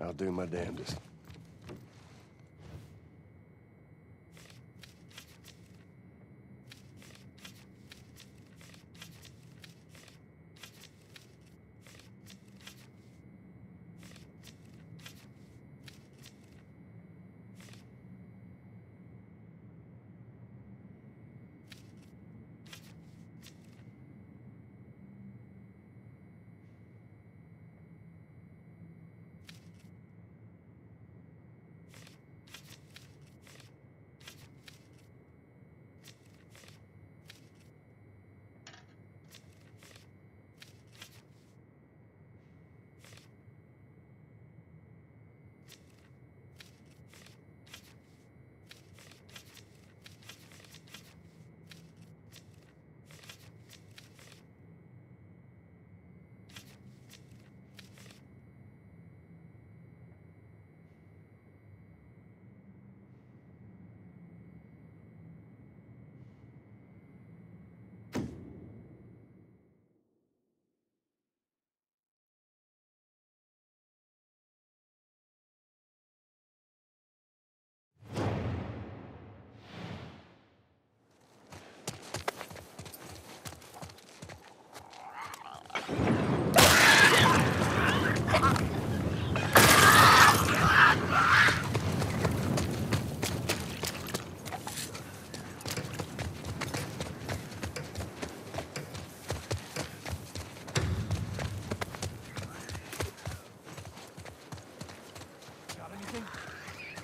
I'll do my damnedest. Got anything?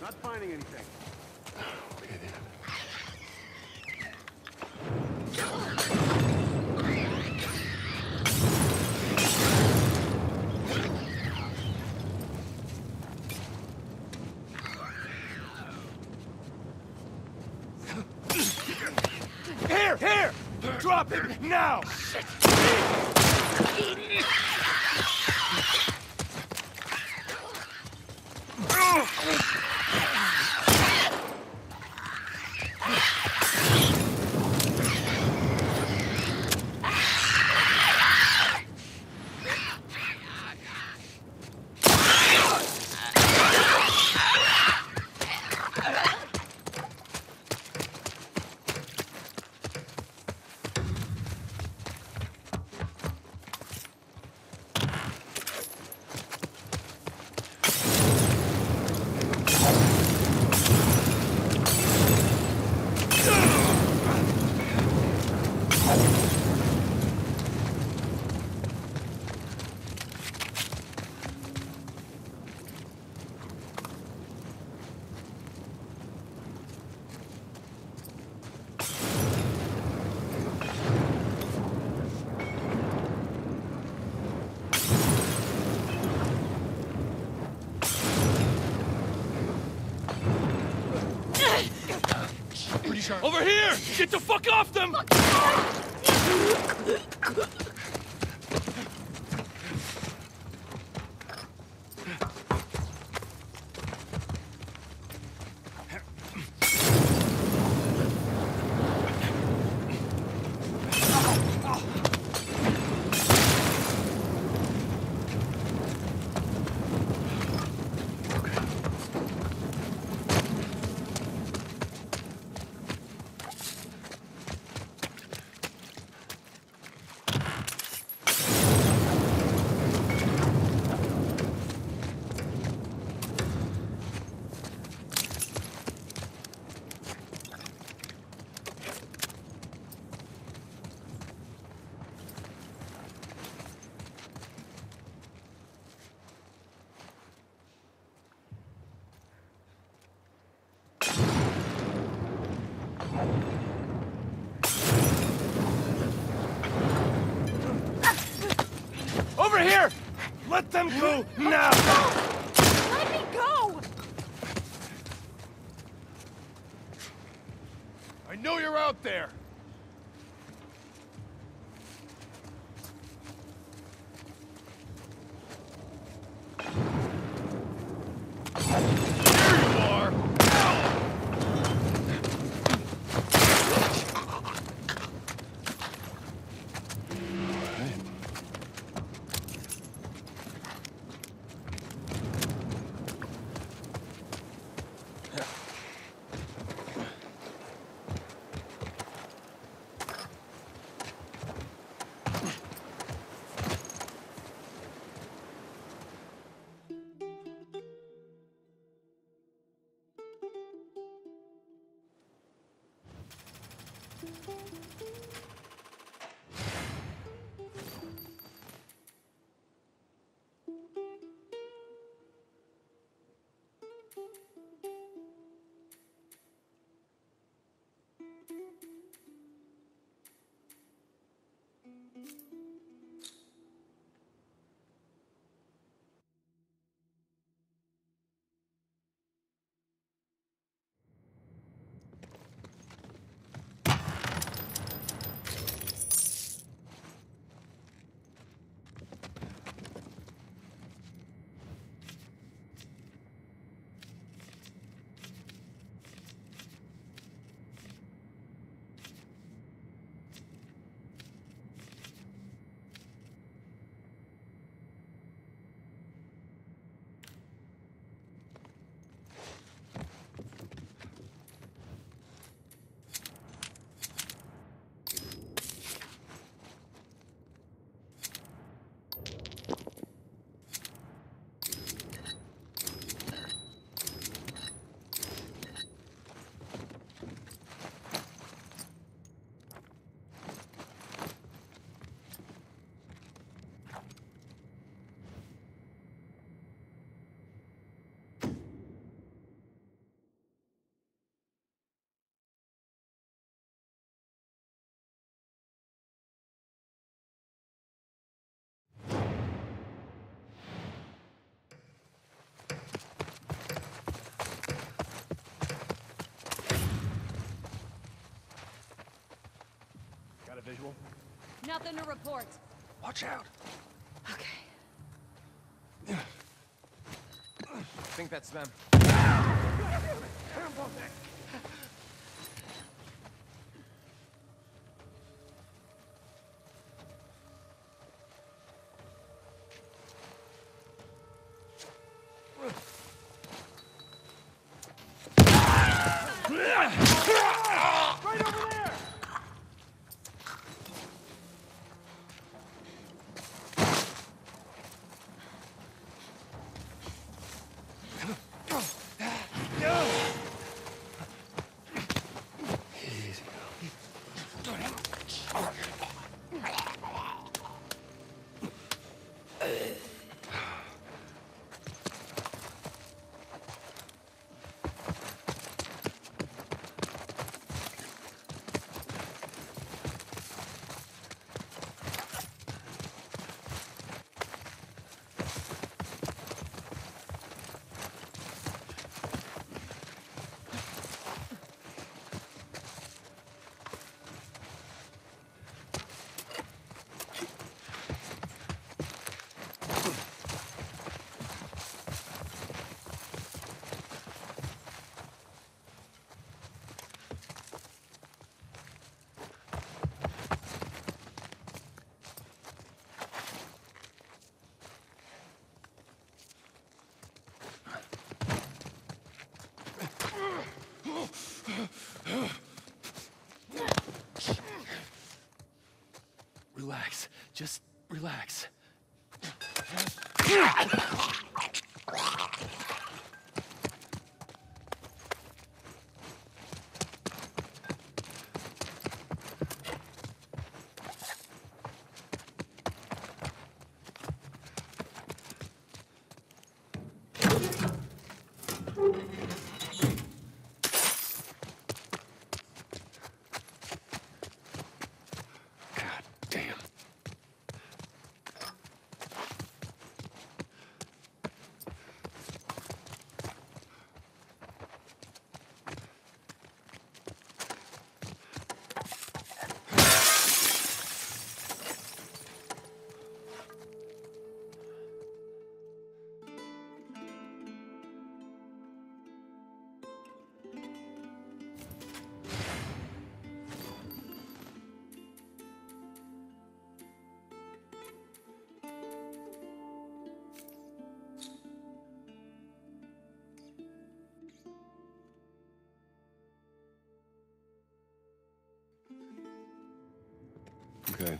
Not finding anything. Okay then. Here! Here! Drop him! Now! Over here! Get the fuck off them! Over here! Let them go now! Nothing to report. Watch out. Okay. I think that's them. Relax. Just relax. Okay.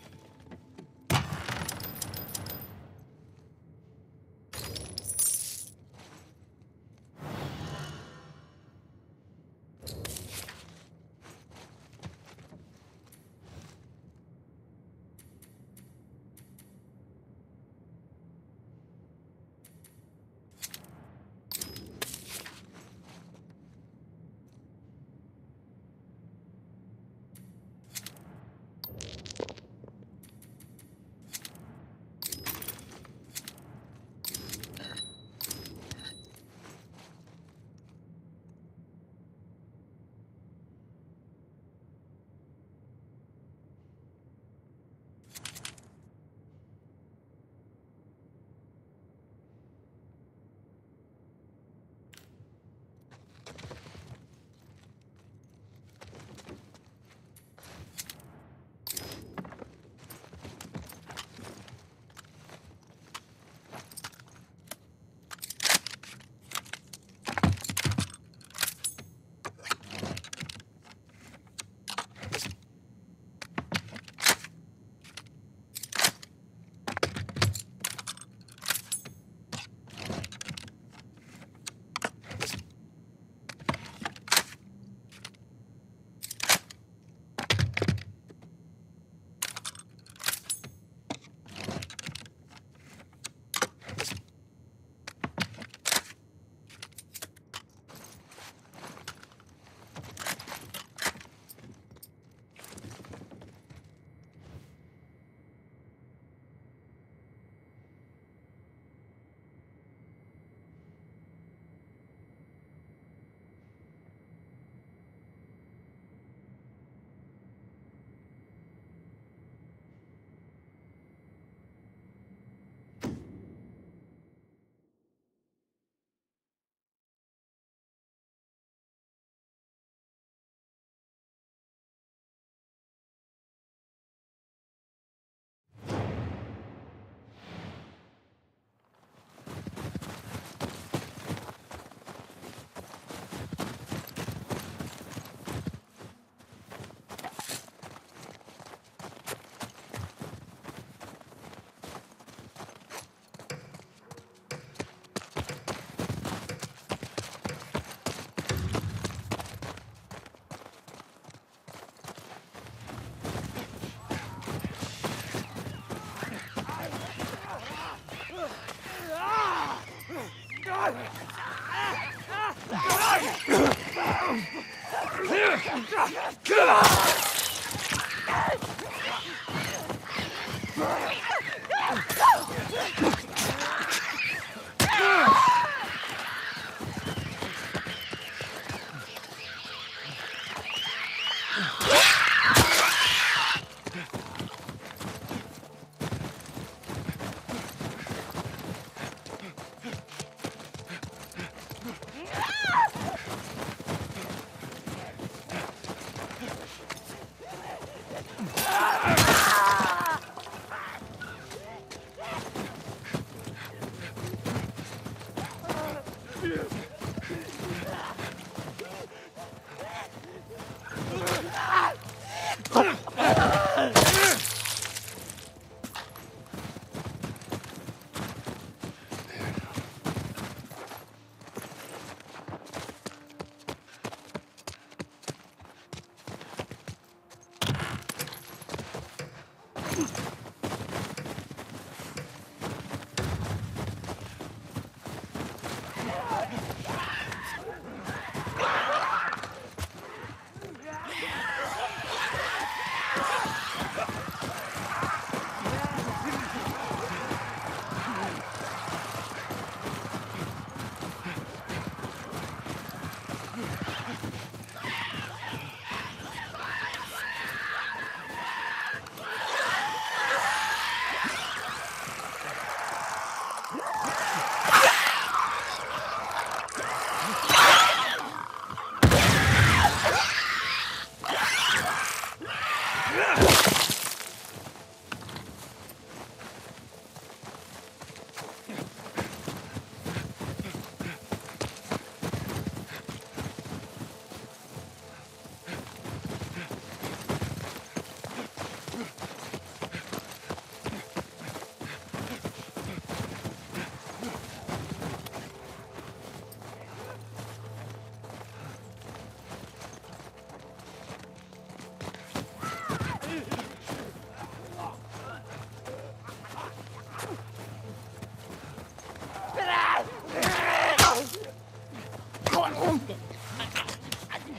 Christ.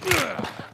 Damn.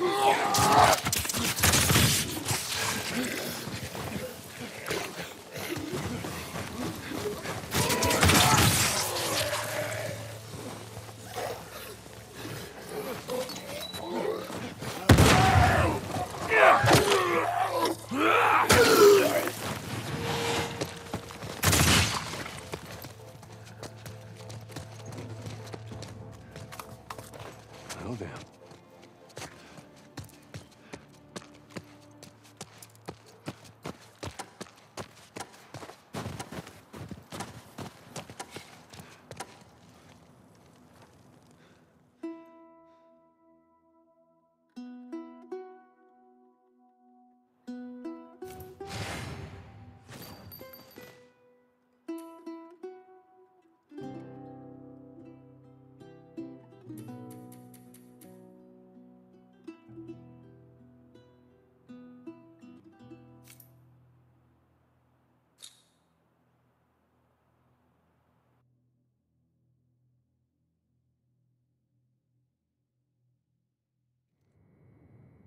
Well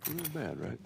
Not bad, right?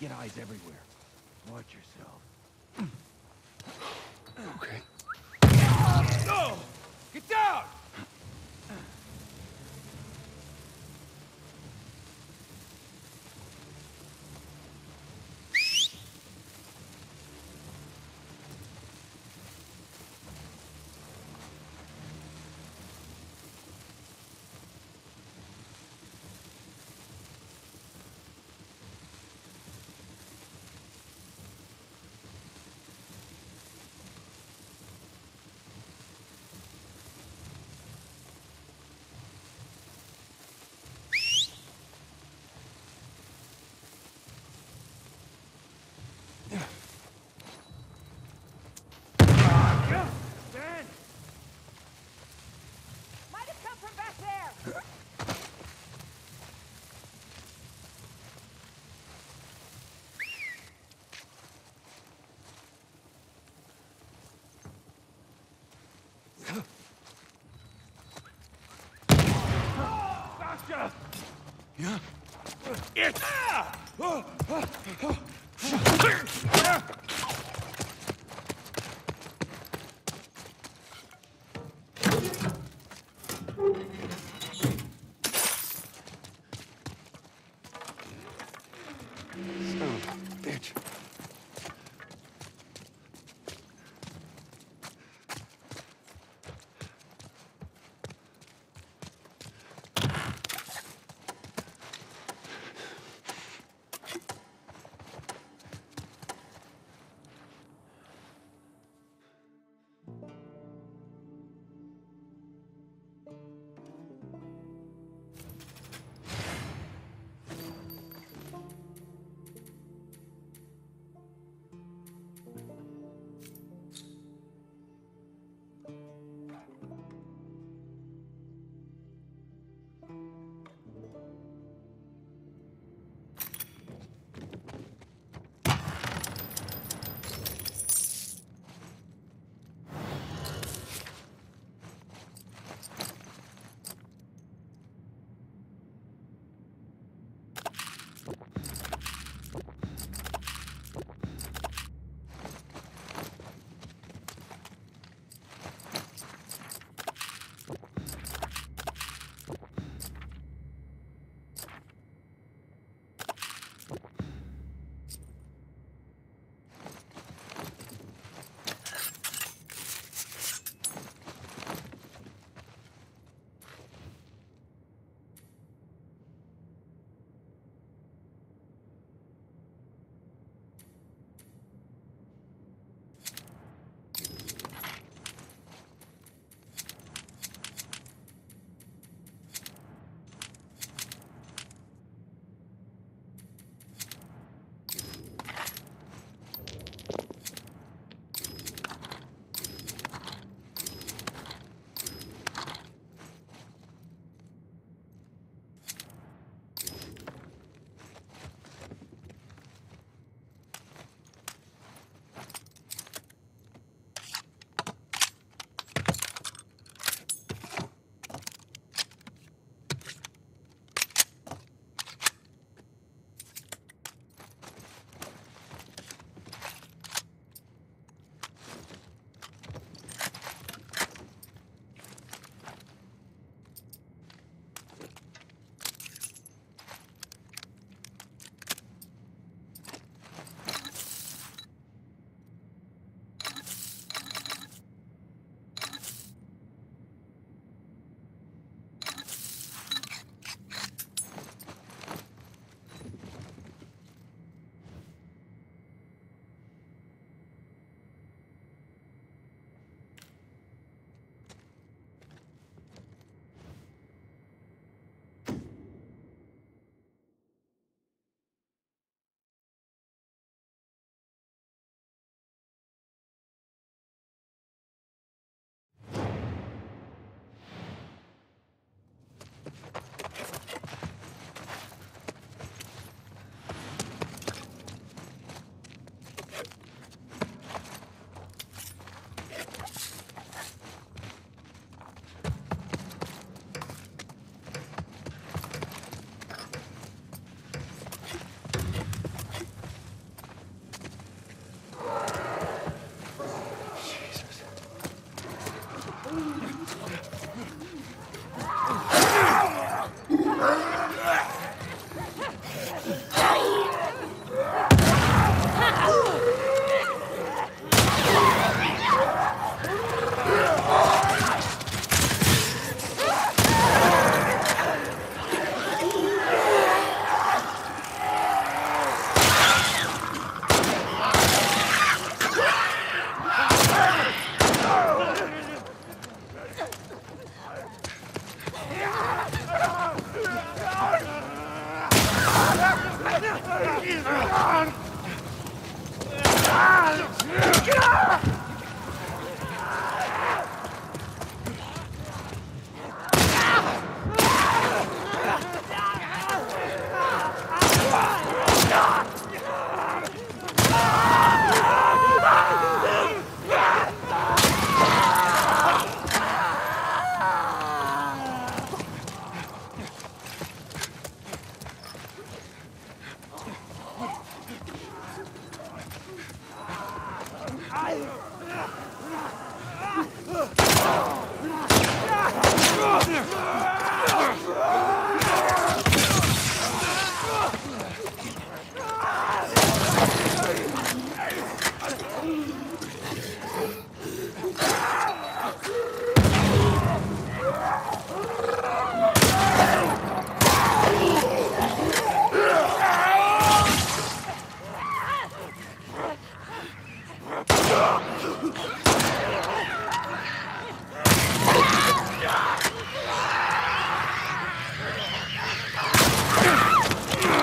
Get eyes everywhere. Watch yourself. Okay. No! Get down! It!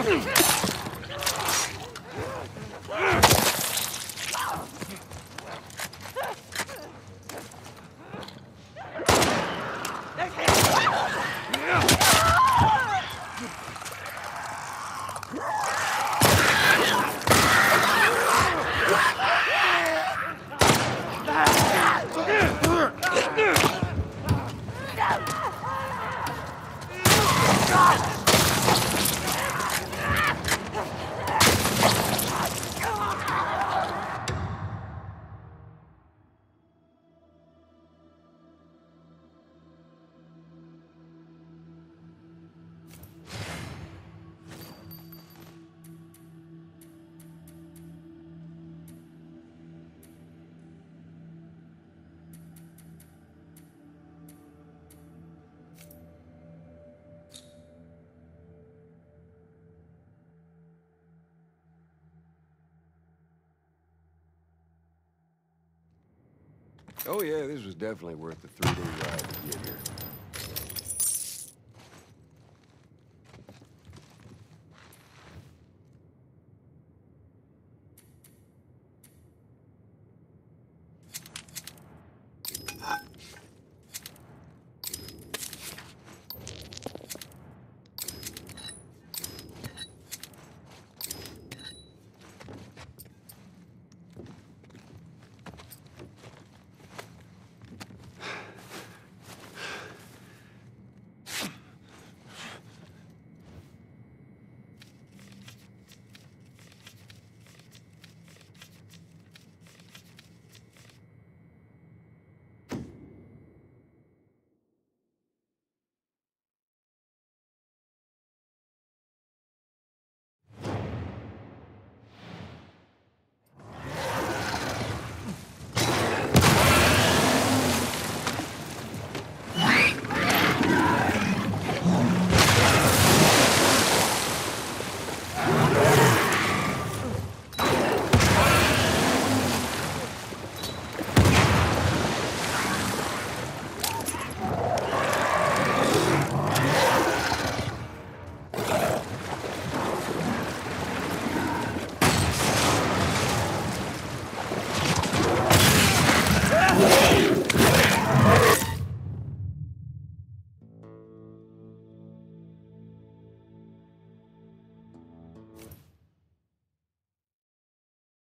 Hmm. Oh, yeah, this was definitely worth the three-day ride to get here.